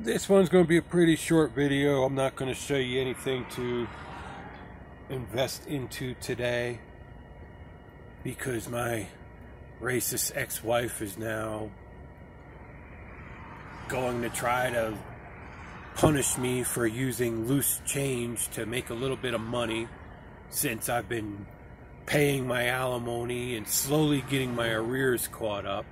This one's going to be a pretty short video. I'm not going to show you anything to invest into today because my racist ex-wife is now going to try to punish me for using loose change to make a little bit of money since I've been paying my alimony and slowly getting my arrears caught up.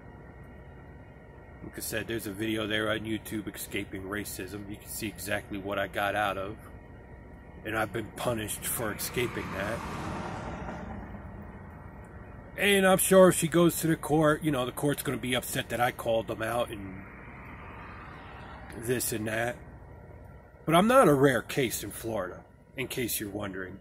Like I said, there's a video there on YouTube, Escaping Racism. You can see exactly what I got out of. And I've been punished for escaping that. And I'm sure if she goes to the court, you know, the court's going to be upset that I called them out and this and that. But I'm not a rare case in Florida, in case you're wondering.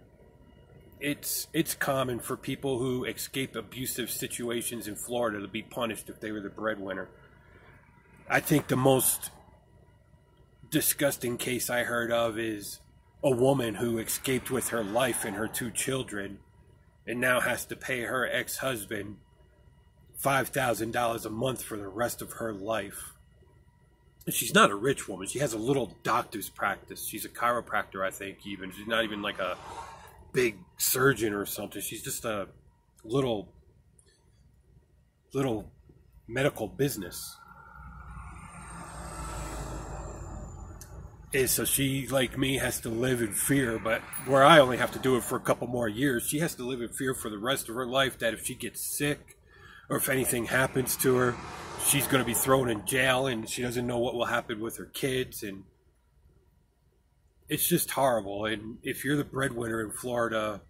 It's it's common for people who escape abusive situations in Florida to be punished if they were the breadwinner. I think the most disgusting case I heard of is a woman who escaped with her life and her two children and now has to pay her ex husband $5,000 a month for the rest of her life. And she's not a rich woman. She has a little doctor's practice. She's a chiropractor, I think, even. She's not even like a big surgeon or something. She's just a little, little medical business. Is so she like me has to live in fear but where i only have to do it for a couple more years she has to live in fear for the rest of her life that if she gets sick or if anything happens to her she's going to be thrown in jail and she doesn't know what will happen with her kids and it's just horrible. And if you're the breadwinner in florida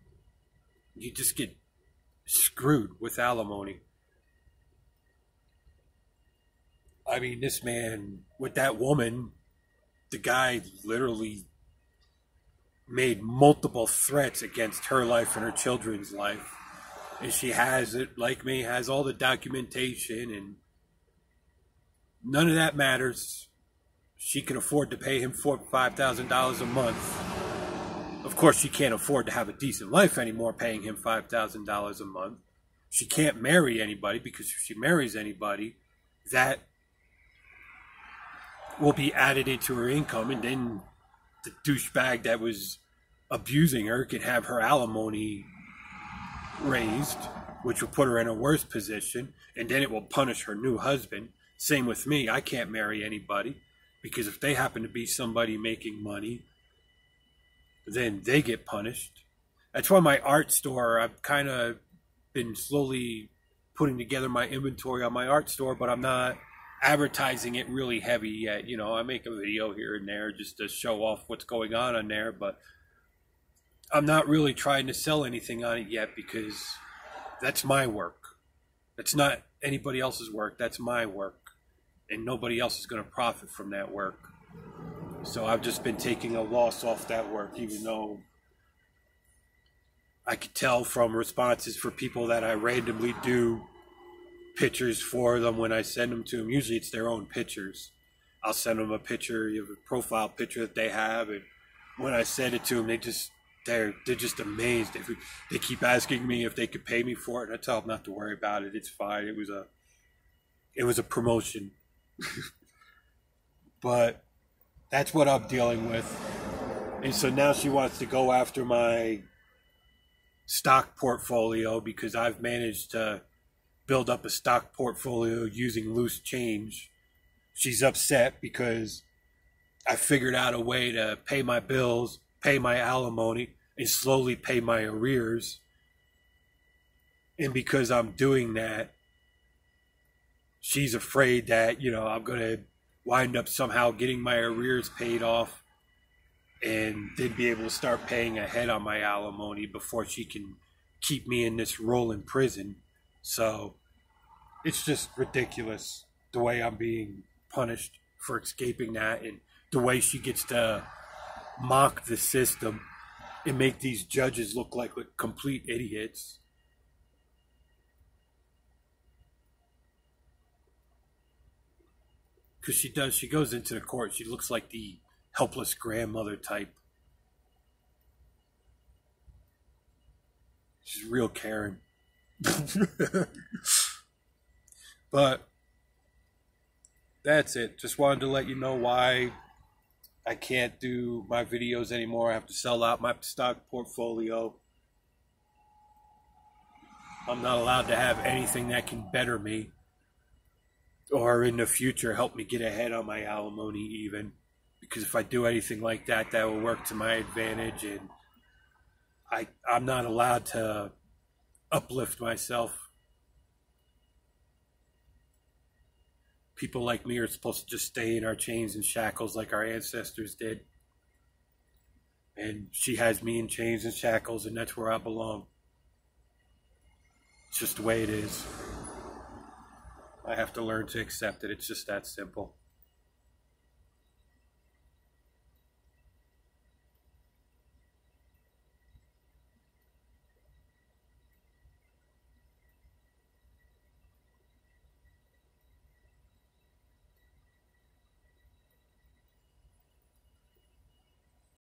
you just get screwed with alimony. I mean this man with that woman the guy literally made multiple threats against her life and her children's life. And she has it, like me, has all the documentation, and none of that matters. She can afford to pay him four, five thousand dollars a month. Of course, she can't afford to have a decent life anymore, paying him five thousand dollars a month. She can't marry anybody because if she marries anybody, that will be added into her income, and then the douchebag that was abusing her can have her alimony raised, which will put her in a worse position, and then it will punish her new husband. Same with me. I can't marry anybody because if they happen to be somebody making money, then they get punished. That's why my art store, I've kind of been slowly putting together my inventory on my art store, but I'm not advertising it really heavy yet. You know, I make a video here and there just to show off what's going on on there, but I'm not really trying to sell anything on it yet because that's my work. That's not anybody else's work. That's my work. And nobody else is going to profit from that work. So I've just been taking a loss off that work, even though I could tell from responses for people that I randomly do pictures for them when I send them to them. Usually it's their own pictures. I'll send them a picture, have a profile picture that they have, and when I send it to them, they just they're they're just amazed. They, they keep asking me if they could pay me for it, and I tell them not to worry about it. It's fine. It was a it was a promotion, but that's what I'm dealing with. And so now she wants to go after my stock portfolio because I've managed to build up a stock portfolio using loose change. She's upset because I figured out a way to pay my bills, pay my alimony, and slowly pay my arrears. And because I'm doing that, she's afraid that, you know, I'm going to wind up somehow getting my arrears paid off and then be able to start paying ahead on my alimony before she can keep me in this role in prison. So it's just ridiculous the way I'm being punished for escaping that and the way she gets to mock the system and make these judges look like, like complete idiots. Because she does, she goes into the court, she looks like the helpless grandmother type. She's real Karen. but that's it. Just wanted to let you know why I can't do my videos anymore. I have to sell out my stock portfolio. I'm not allowed to have anything that can better me or in the future help me get ahead on my alimony, even. Because if I do anything like that, that will work to my advantage. And I, I'm not allowed to uplift myself. People like me are supposed to just stay in our chains and shackles like our ancestors did. And she has me in chains and shackles, and that's where I belong. It's just the way it is. I have to learn to accept it. It's just that simple.